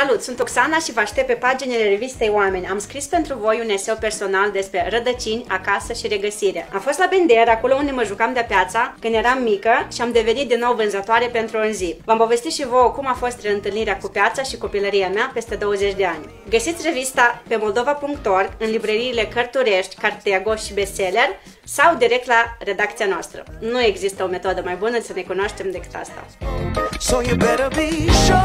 Salut, sunt Oxana și vă aștept pe paginile revistei Oameni. Am scris pentru voi un eseu personal despre rădăcini, acasă și regăsire. Am fost la Bender, acolo unde mă jucam de piața, când eram mică și am devenit din nou vânzătoare pentru o zi. V-am povestit și vouă cum a fost reîntâlnirea cu piața și copilăria mea peste 20 de ani. Găsiți revista pe moldova.org în librăriile Cărturești, Cartiago și Bestseller sau direct la redacția noastră. Nu există o metodă mai bună să ne cunoaștem decât asta. So you better be sure